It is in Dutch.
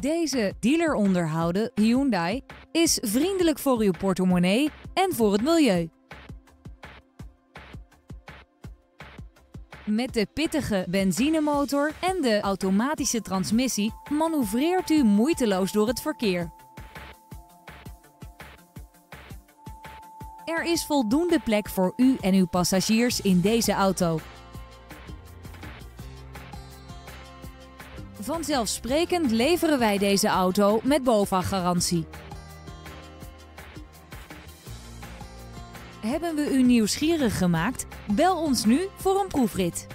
Deze dealer onderhouden Hyundai is vriendelijk voor uw portemonnee en voor het milieu. Met de pittige benzinemotor en de automatische transmissie manoeuvreert u moeiteloos door het verkeer. Er is voldoende plek voor u en uw passagiers in deze auto. Vanzelfsprekend leveren wij deze auto met BOVAG-garantie. Hebben we u nieuwsgierig gemaakt? Bel ons nu voor een proefrit.